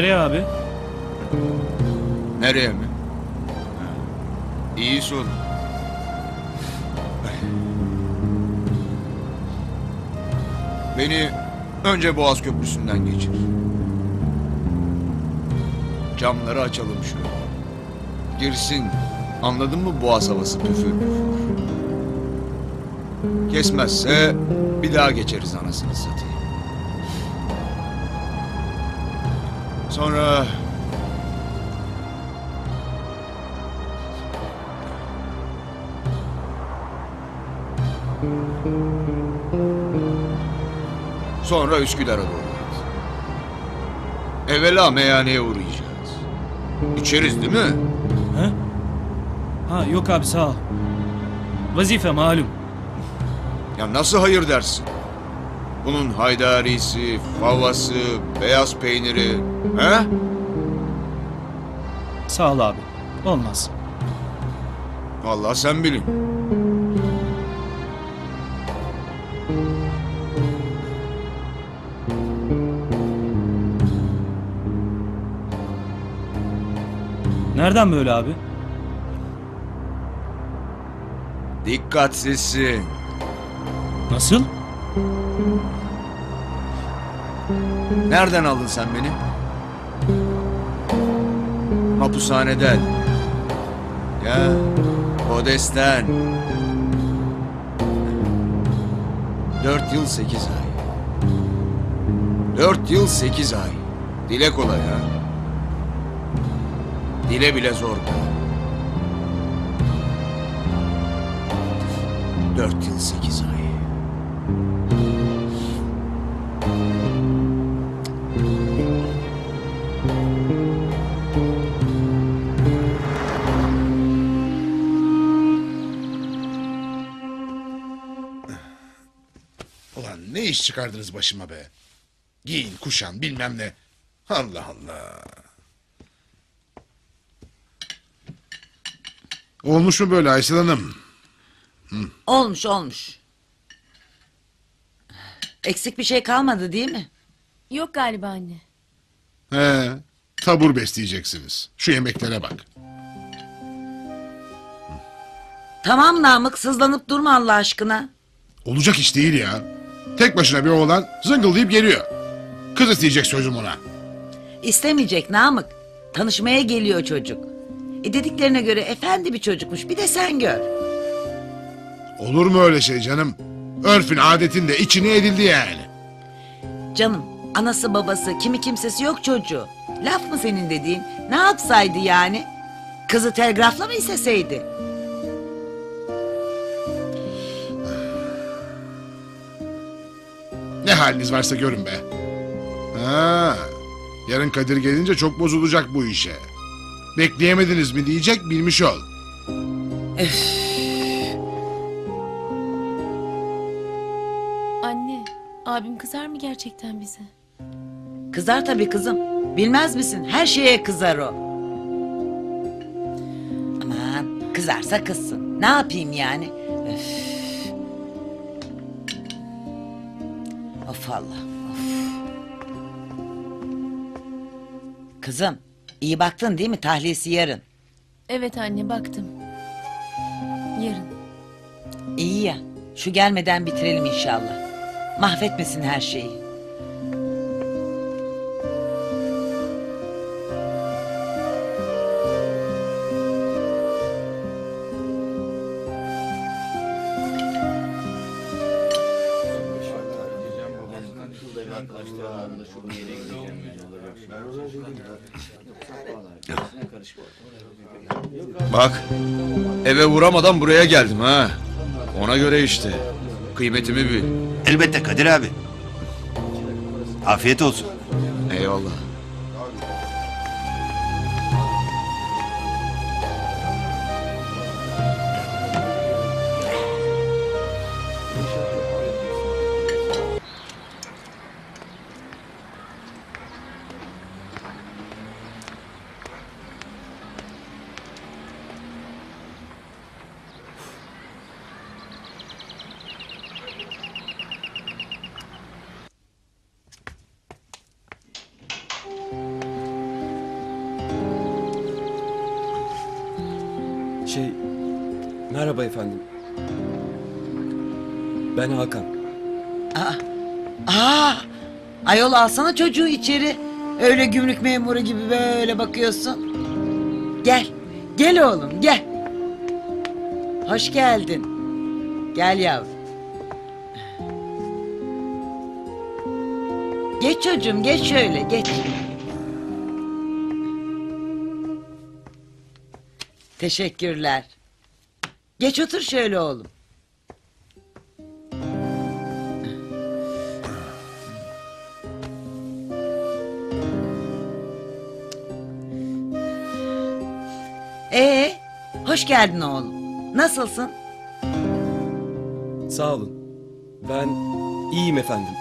Nereye abi? Nereye mi? İyi soru. Beni önce Boğaz Köprüsü'nden geçir. Camları açalım şöyle. Girsin. Anladın mı Boğaz havası püfür püfür. Kesmezse bir daha geçeriz anasını satayım. Sonra Sonra Üsküdar'a doğru git. Evvela meyhaneye uğrayacağız. İçeriz değil mi? Ha? Ha yok abi sağ ol. Vazife malum. Ya nasıl hayır dersin? Bunun haydarisi, favası, beyaz peyniri, he? Sağ ol abi. Olmaz. Vallahi sen bilin. Nereden böyle abi? Dikkatsizsin. Nasıl? Nereden aldın sen beni? Hapishaneden. Ya, Odesten. Dört yıl sekiz ay. Dört yıl sekiz ay. Dile kolay ha. Dile bile zor be. Dört yıl sekiz ay. İş çıkardınız başıma be. Giyin, kuşan, bilmem ne. Allah Allah. Olmuş mu böyle Aysel Hanım? Olmuş olmuş. Eksik bir şey kalmadı değil mi? Yok galiba anne. He, tabur besleyeceksiniz. Şu yemeklere bak. Tamam Namık sızlanıp durma Allah aşkına. Olacak iş değil ya. Tek başına bir oğlan zıngıldayıp geliyor. Kız isteyecek sözüm ona. İstemeyecek Namık. Tanışmaya geliyor çocuk. E dediklerine göre efendi bir çocukmuş. Bir de sen gör. Olur mu öyle şey canım? Örfün adetin de içine edildi yani. Canım anası babası kimi kimsesi yok çocuğu. Laf mı senin dediğin? Ne yapsaydı yani? Kızı telgrafla mı isteseydi? Ne haliniz varsa görün be. Ha, yarın Kadir gelince çok bozulacak bu işe. Bekleyemediniz mi diyecek bilmiş ol. Anne, abim kızar mı gerçekten bize? Kızar tabii kızım. Bilmez misin? Her şeye kızar o. Aman kızarsa kızsın. Ne yapayım yani? Of Allah. Of. Kızım iyi baktın değil mi tahliyesi yarın? Evet anne baktım. Yarın. İyi ya. Şu gelmeden bitirelim inşallah. Mahvetmesin her şeyi. Eve vuramadan buraya geldim ha. Ona göre işte. Kıymetimi bil. Elbette Kadir abi. Afiyet olsun. Eyvallah. Merhaba efendim. Ben Hakan. Aa, ayol alsana çocuğu içeri. Öyle gümrük memuru gibi böyle bakıyorsun. Gel, gel oğlum gel. Hoş geldin. Gel yavrum. Geç çocuğum geç şöyle geç. Teşekkürler. Geç otur şöyle oğlum. Ee, hoş geldin oğlum. Nasılsın? Sağ olun. Ben iyiyim efendim.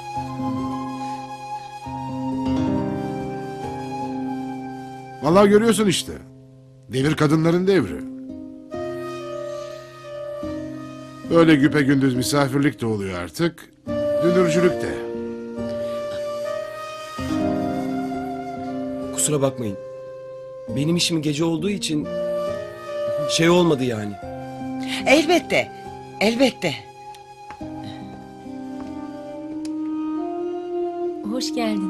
Vallahi görüyorsun işte. Devir kadınların devri. Böyle güpe gündüz misafirlik de oluyor artık. Dünürcülük de. Kusura bakmayın. Benim işim gece olduğu için şey olmadı yani. Elbette. Elbette. Hoş geldin.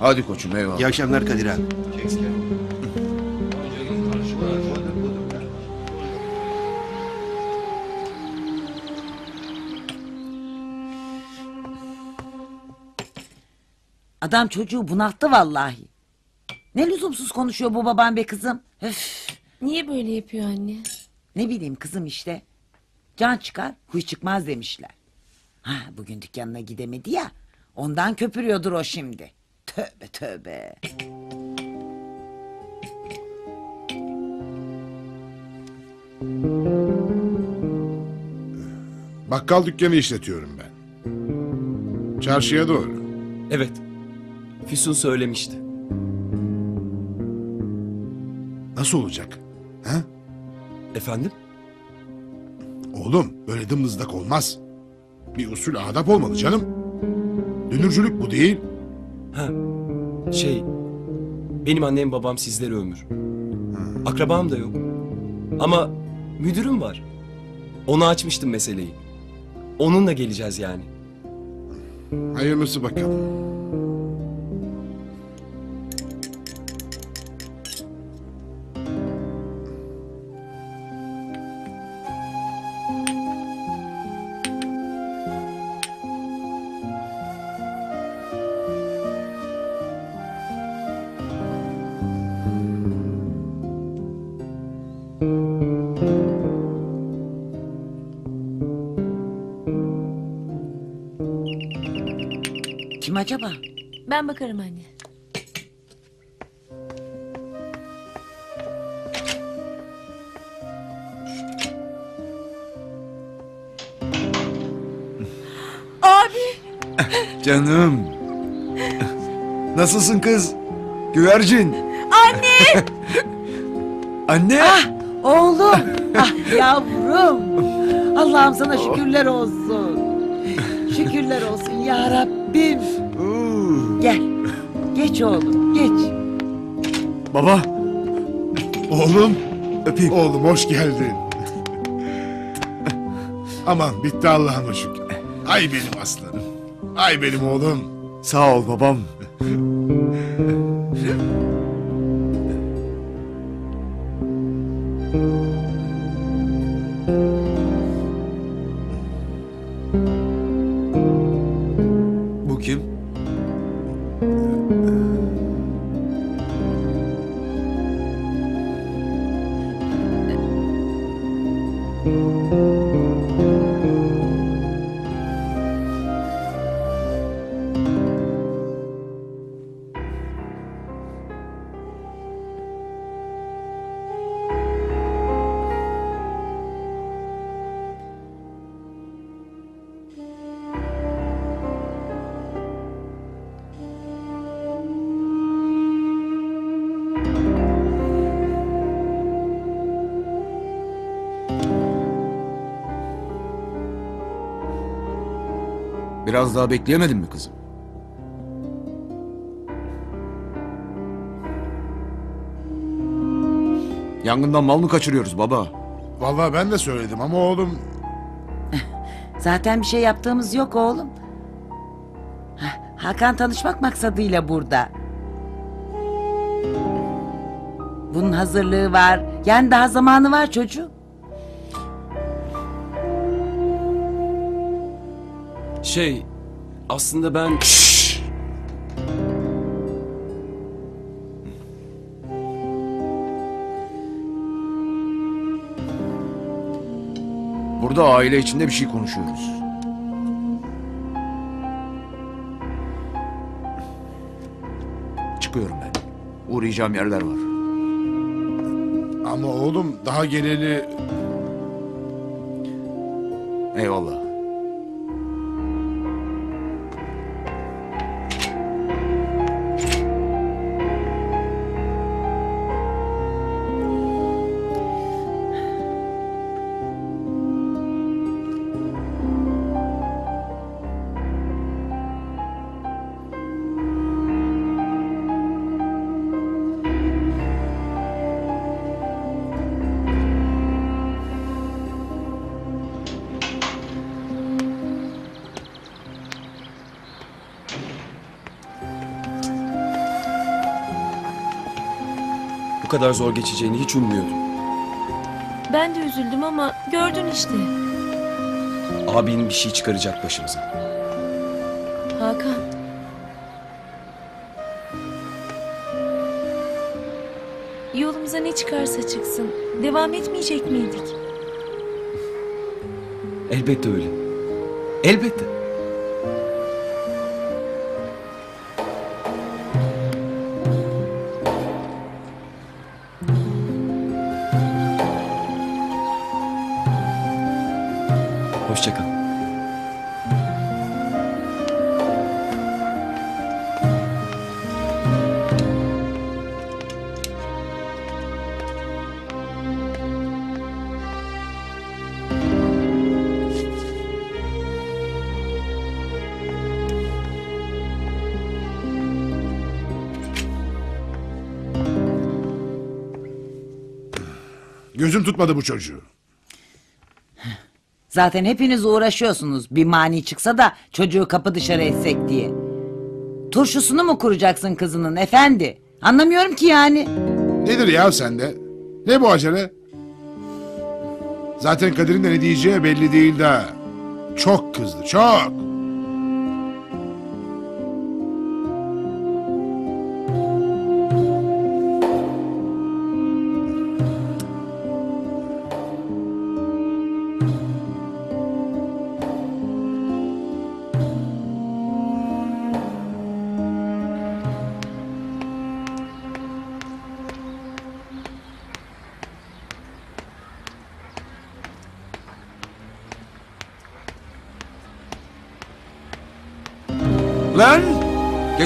Hadi koçum eyvallah. İyi akşamlar Kadir abi. Adam çocuğu bunalttı vallahi. Ne lüzumsuz konuşuyor bu baban be kızım. Öf, Niye böyle yapıyor anne? ne bileyim kızım işte. Can çıkar, huy çıkmaz demişler. Ha, bugün dükkanına gidemedi ya. Ondan köpürüyordur o şimdi. Tövbe tövbe. Bakkal dükkanı işletiyorum ben. Çarşıya doğru. Evet. Füsun söylemişti. Nasıl olacak? Ha? Efendim? Oğlum böyle dımdızlak olmaz. Bir usul adap olmalı canım. Dünürcülük bu değil. Ha. Şey. Benim annem babam sizlere ömür. Akrabam da yok. Ama müdürüm var. Ona açmıştım meseleyi. Onunla geleceğiz yani. Hayırlısı bakalım. Acaba? Ben bakarım anne. Canım. Nasılsın kız? Güvercin. Anne. Anne. Oğlum, ah yavrum. Allah'ım sana şükürler olsun. Şükürler olsun ya Rabbim. Oo. Gel, geç oğlum, geç. Baba. Oğlum, Öpeyim. oğlum hoş geldin. Aman bitti Allah'ıma şükür. Ay benim aslanım. Ay benim oğlum. Sağ ol babam. Biraz daha bekleyemedin mi kızım? Yangından mal mı kaçırıyoruz baba? Vallahi ben de söyledim ama oğlum Zaten bir şey yaptığımız yok oğlum. Hah, Hakan tanışmak maksadıyla burada. Bunun hazırlığı var. Yani daha zamanı var çocuğum. Şey, aslında ben... Burada aile içinde bir şey konuşuyoruz. Çıkıyorum ben. Uğrayacağım yerler var. ama oğlum daha geleli Eyvallah. Kadar zor geçeceğini hiç ummuyordum. Ben de üzüldüm ama gördün işte. Abinin bir şey çıkaracak başımıza. Hakan. Yolumuza ne çıkarsa çıksın. Devam etmeyecek miydik? Elbette öyle. Elbette. Tutmadı bu çocuğu. Zaten hepiniz uğraşıyorsunuz. Bir mani çıksa da çocuğu kapı dışarı etsek diye. Turşusunu mu kuracaksın kızının efendi? Anlamıyorum ki yani. Nedir ya sende? Ne bu acele? Zaten Kadir'in de ne diyeceği belli değil daha. Çok kızdı, çok.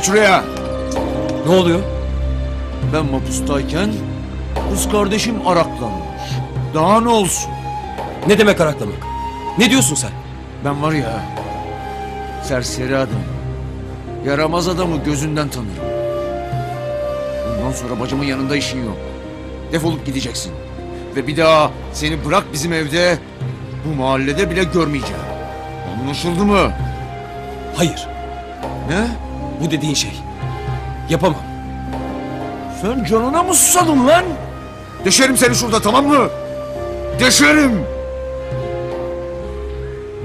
Şuraya. Ne oluyor? Ben mapustayken kız kardeşim araklanmış. Daha ne olsun? Ne demek araklamak? Ne diyorsun sen? Ben var ya serseri adam. Yaramaz adamı gözünden tanırım. Bundan sonra bacımın yanında işin yok. Defolup gideceksin. Ve bir daha seni bırak bizim evde bu mahallede bile görmeyeceğim. Anlaşıldı mı? Hayır. Ne? Bu dediğin şey. Yapamam. Sen canına mı susadın lan? Deşerim seni şurada tamam mı? Deşerim!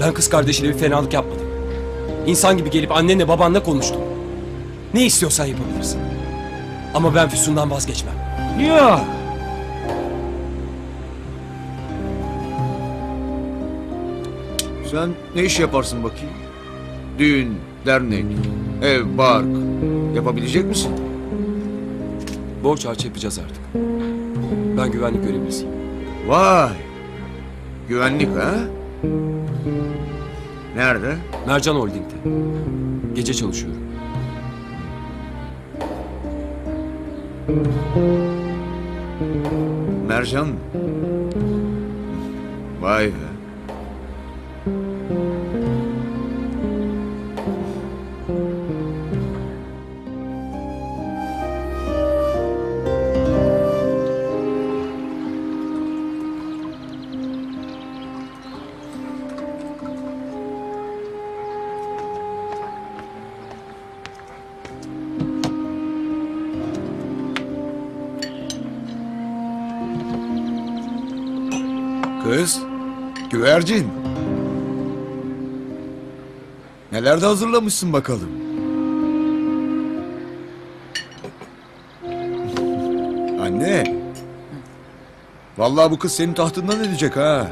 Ben kız kardeşine bir fenalık yapmadım. İnsan gibi gelip annenle babanla konuştum. Ne istiyorsan yapabilirsin. Ama ben Füsun'dan vazgeçmem. Ya! Sen ne iş yaparsın bakayım? Düğün, dernek, ev, bark yapabilecek misin? Borç harç yapacağız artık. Ben güvenlik görevlisiyim. Vay! Güvenlik ha? Nerede? Mercan Holding'de. Gece çalışıyorum. Mercan mı? Vay be. Güvercin. Neler de hazırlamışsın bakalım. Anne. Vallahi bu kız senin tahtından edecek ha.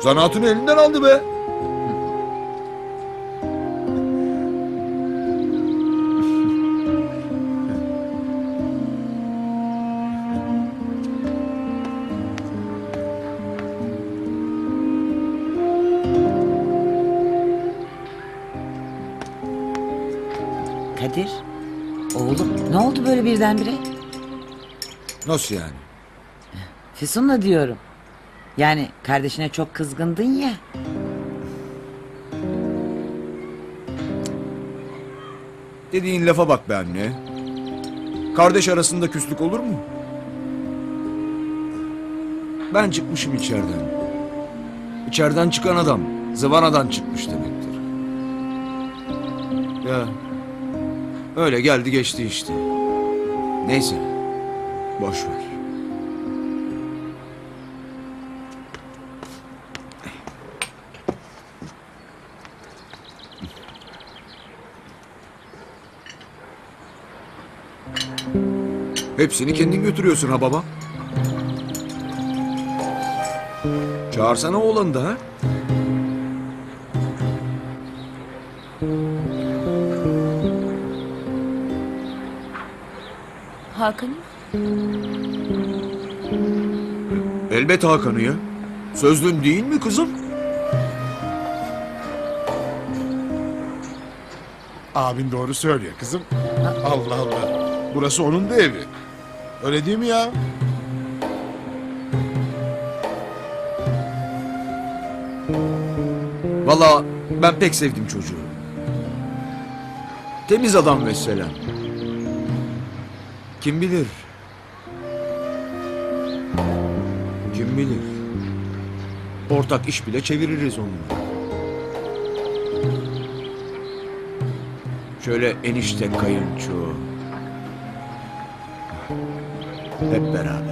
Zanaatını elinden aldı be. Böyle birdenbire? Nasıl yani? Füsun'la diyorum. Yani kardeşine çok kızgındın ya. Dediğin lafa bak be anne. Kardeş arasında küslük olur mu? Ben çıkmışım içeriden. İçeriden çıkan adam zıvanadan çıkmış demektir. Ya öyle geldi geçti işte. Neyse. Boş ver. Hepsini kendin götürüyorsun ha baba. Çağırsana oğlanı da ha. Hakan'ım Elbet Hakan'ı ya. Sözlün değil mi kızım? Abin doğru söylüyor kızım. Allah Allah. Burası onun da evi. Öyle değil mi ya? Valla ben pek sevdim çocuğu. Temiz adam mesela. Kim bilir? Kim bilir? Ortak iş bile çeviririz onunla. Şöyle enişte kayınço. Hep beraber.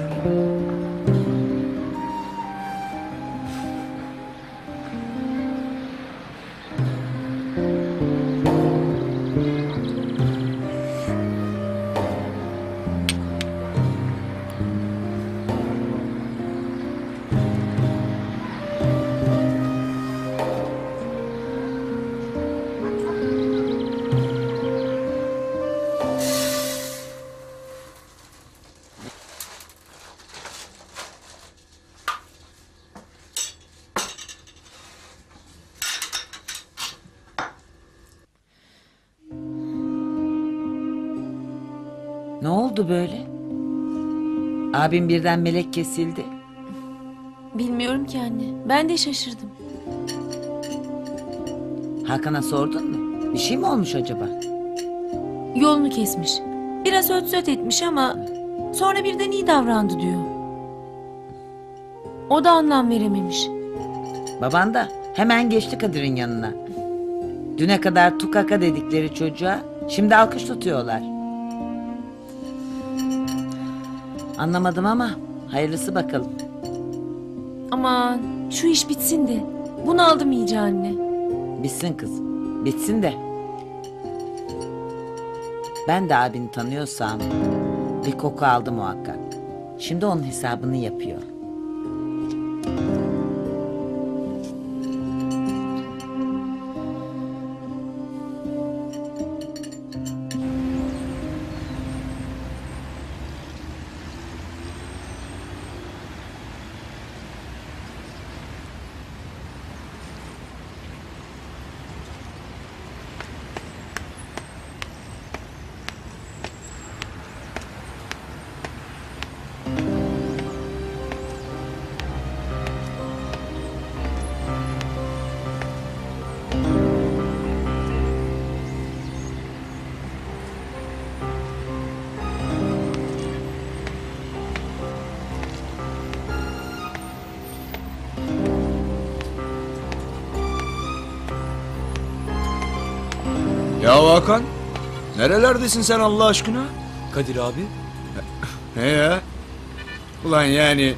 Oldu böyle? Abim birden melek kesildi. bilmiyorum ki anne. Ben de şaşırdım. Hakan'a sordun mu? Bir şey mi olmuş acaba? Yolunu kesmiş. Biraz öt söt etmiş ama sonra birden iyi davrandı diyor. O da anlam verememiş. Baban da hemen geçti Kadir'in yanına. Düne kadar tukaka dedikleri çocuğa şimdi alkış tutuyorlar. Anlamadım ama hayırlısı bakalım. Aman şu iş bitsin de. Bunu aldım iyice anne. Bitsin kız. Bitsin de. Ben de abini tanıyorsam bir koku aldı muhakkak. Şimdi onun hesabını yapıyor. Nerelerdesin sen Allah aşkına? Kadir abi He ya, Ulan yani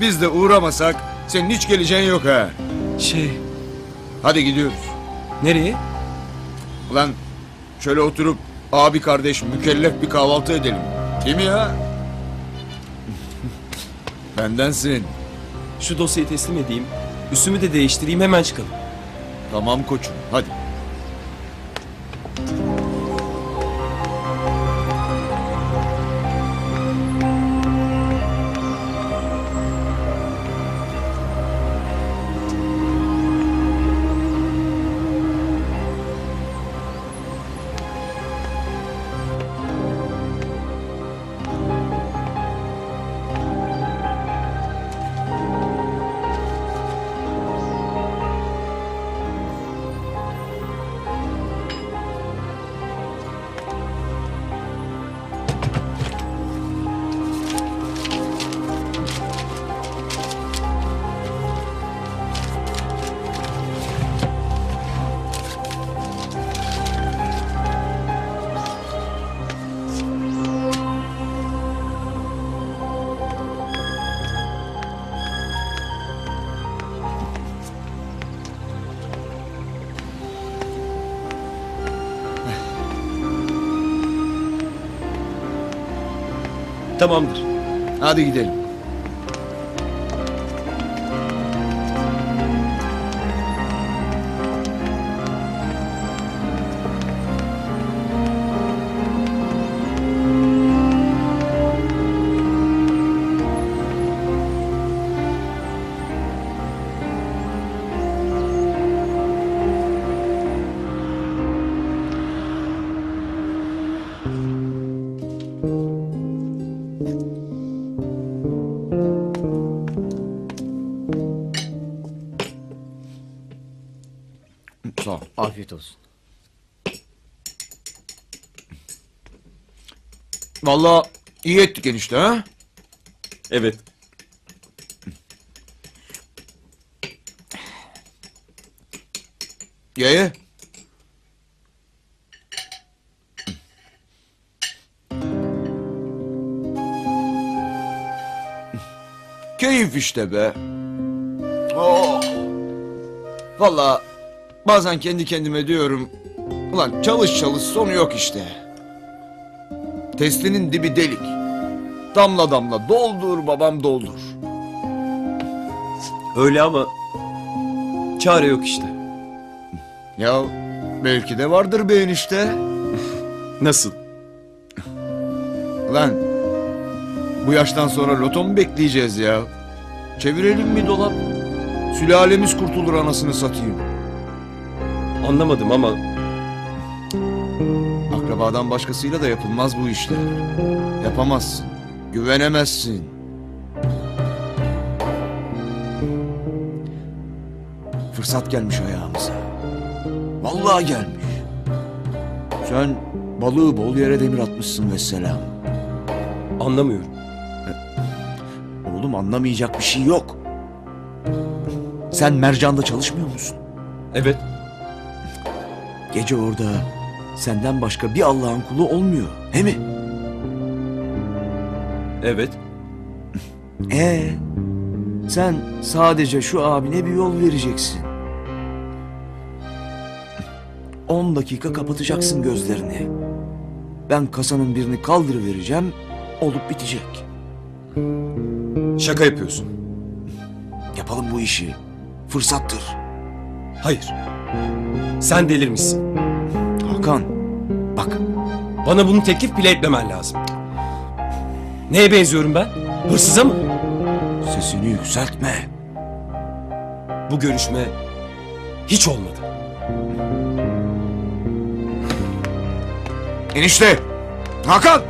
biz de uğramasak senin hiç geleceğin yok ha. Şey, Hadi gidiyoruz. nereye? Ulan şöyle oturup abi kardeş mükellef bir kahvaltı edelim. Değil mi ya? Bendensin. Şu dosyayı teslim edeyim. Üstümü de değiştireyim hemen çıkalım. Tamam koçum hadi. Tamamdır. Hadi gidelim. Afiyet olsun. Vallahi iyi ettik enişte ha. Evet. Ye ye. Keyif işte be. Oh. Vallahi bazen kendi kendime diyorum. Ulan çalış çalış sonu yok işte. Testinin dibi delik. Damla damla doldur babam doldur. Öyle ama çare yok işte. Ya belki de vardır be enişte. Nasıl? Lan bu yaştan sonra loto mu bekleyeceğiz ya? Çevirelim mi dolap? Sülalemiz kurtulur anasını satayım. Anlamadım ama Akrabadan başkasıyla da yapılmaz bu işler. Yapamazsın. Güvenemezsin. Fırsat gelmiş ayağımıza. Vallahi gelmiş. Sen balığı bol yere demir atmışsın vesselam. anlamıyorum. Oğlum anlamayacak bir şey yok. Sen Mercan'da çalışmıyor musun? Evet. Gece orada senden başka bir Allah'ın kulu olmuyor. He mi? Evet. Ee, sen sadece şu abine bir yol vereceksin. 10 dakika kapatacaksın gözlerini. Ben kasanın birini kaldırıvereceğim, olup bitecek. Şaka yapıyorsun. Yapalım bu işi. Fırsattır. Hayır. Sen delirmişsin. Hakan, bak Bana bunu teklif bile etmemen lazım. Neye benziyorum ben? Hırsıza mı? sesini yükseltme. Bu görüşme hiç olmadı. Enişte! Hakan!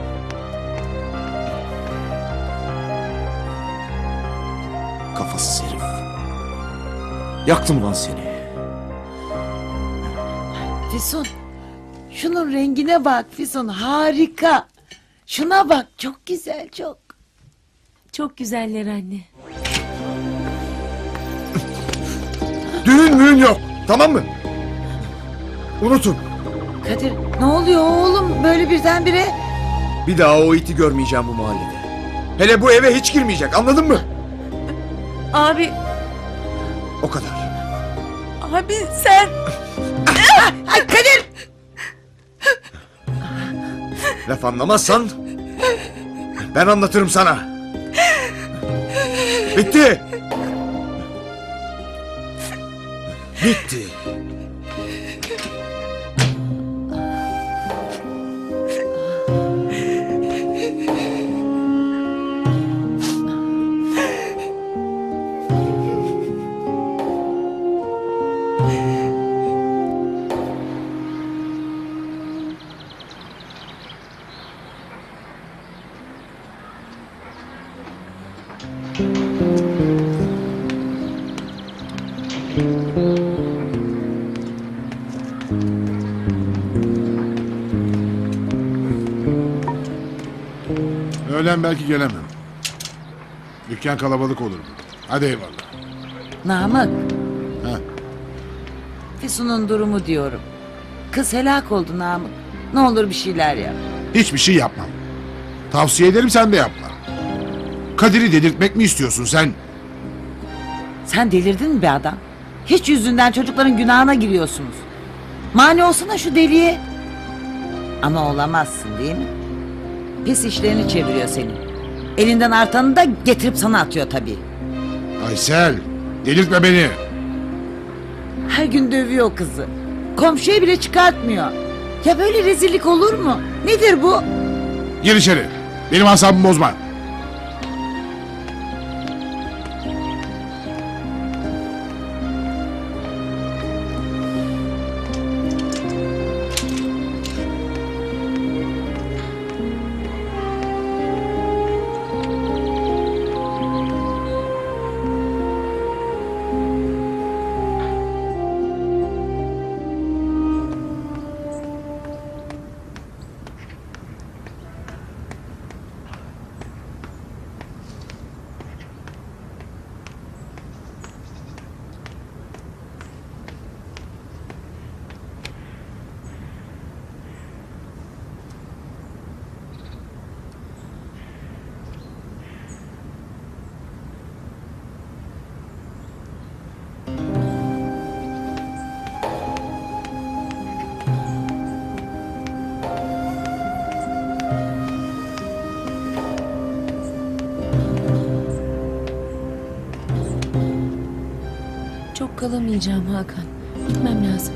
Kafasız herif. Yaktım lan seni. Füsun. Şunun rengine bak Füsun harika. Şuna bak çok güzel çok. Çok güzeller anne. Düğün müğün yok. Tamam mı? Unutun. Kadir ne oluyor oğlum böyle birdenbire? Bir daha o iti görmeyeceğim bu mahallede. Hele bu eve hiç girmeyecek anladın mı? Abi, O kadar. abi sen... Ay Kadir! Laf anlamazsan ben anlatırım sana. Bitti. Bitti. Öğlen belki gelemem. Dükkan kalabalık olur. Hadi eyvallah. Namık. Ha. Füsun'un durumu diyorum. Kız helak oldu Namık. Ne olur bir şeyler yap. Hiçbir şey yapmam. Tavsiye ederim sen de yapma. Kadir'i dedirtmek mi istiyorsun sen? Sen delirdin mi be adam? Hiç yüzünden çocukların günahına giriyorsunuz. Mani olsana şu deliye. Ama olamazsın değil mi? Pis işlerini çeviriyor senin. Elinden artanı da getirip sana atıyor tabii. Aysel, delirtme beni. Her gün dövüyor kızı. Komşuya bile çıkartmıyor. Ya böyle rezillik olur mu? Nedir bu? Gir içeri. Benim asabımı bozma. Kalamayacağım Hakan. Gitmem lazım.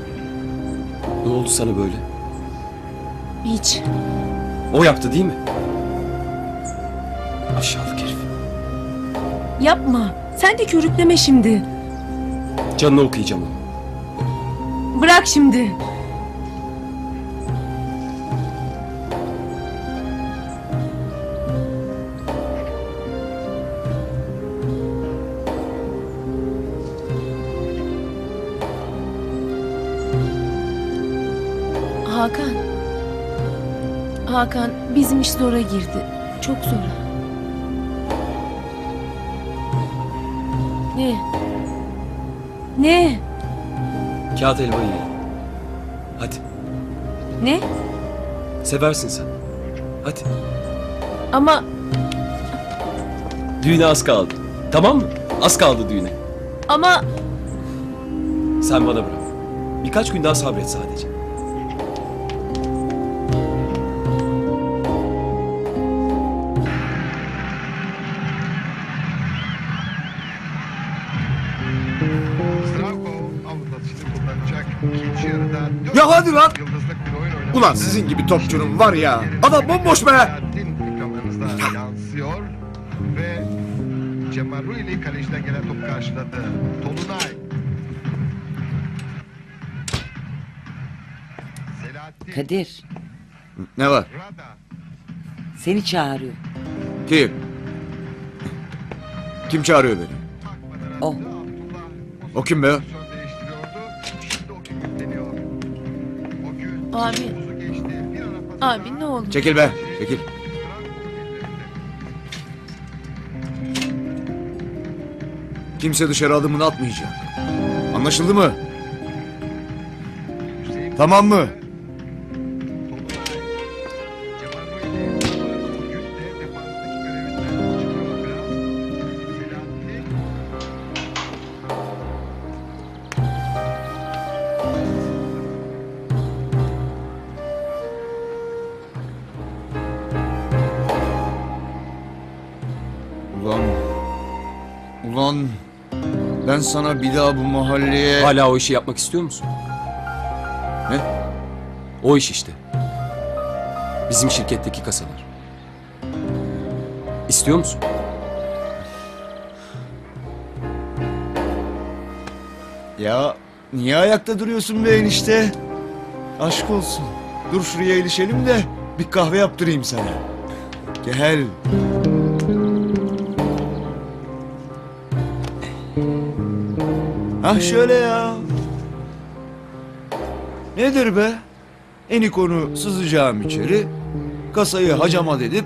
Ne oldu sana böyle? Hiç. O yaptı değil mi? Aşağılık herif. Yapma. Sen de körükleme şimdi. Canını okuyacağım onu. Bırak şimdi. Hakan bizim iş zora girdi. Çok zora. Ne? Ne? Kağıt yiyelim. Hadi. Ne? Seversin sen. Hadi. Ama Düğüne az kaldı. Tamam mı? Az kaldı düğüne. ama Sen bana bırak. Birkaç gün daha sabret sadece. Hadi lan! Ulan sizin gibi topçunun var ya. Adam bomboş be. Yansıyor ve Cemal Ruyli kaleciden gelen topu karşıladı. Tolunay. Kadir Ne var? Seni çağırıyor. Kim? Kim çağırıyor beni? O. O kim be? Abi ne oldu? Çekil be. Çekil. Kimse dışarı adımını atmayacak. Anlaşıldı mı? Tamam mı? Sana bir daha bu mahalleye... Hala o işi yapmak istiyor musun? Ne? O iş işte. Bizim şirketteki kasalar. İstiyor musun? Ya niye ayakta duruyorsun be enişte? Aşk olsun. Dur şuraya ilişelim de bir kahve yaptırayım sana. Gel. Ah şöyle ya. Nedir be? Enikonu sızacağım içeri. Kasayı hacamat edip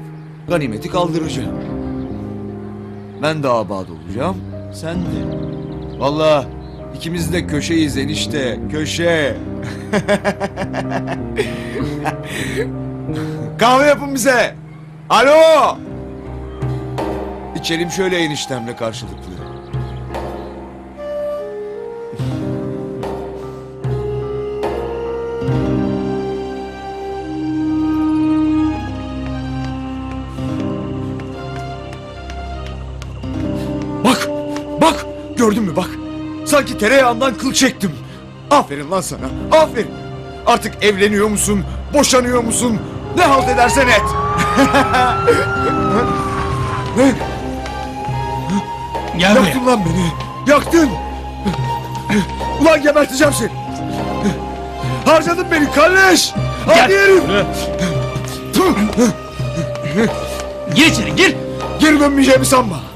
ganimeti kaldıracağım. Ben de abad olacağım. Sen de. Vallahi ikimiz de köşeyiz enişte. Köşe. Kahve yapın bize. Alo. İçelim şöyle eniştemle karşılıklı. Sanki tereyağından kıl çektim. Aferin lan sana, aferin. Artık evleniyor musun, boşanıyor musun? Ne halt edersen et. Gel buraya. Yaktın lan beni, yaktın. Ulan geberteceğim seni. Harcadın beni kardeş. Hadi herif. Yürü. Gir içeri gir. Geri dönmeyeceğimi sanma.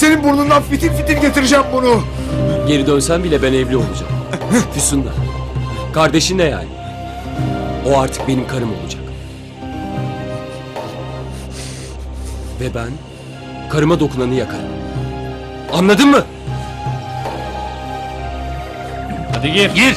Senin burnundan fitil fitil getireceğim bunu. Geri dönsen bile ben evli olacağım. Füsun'la. Kardeşinle yani. O artık benim karım olacak. Ve ben karıma dokunanı yakarım. Anladın mı? Hadi gir. Gir.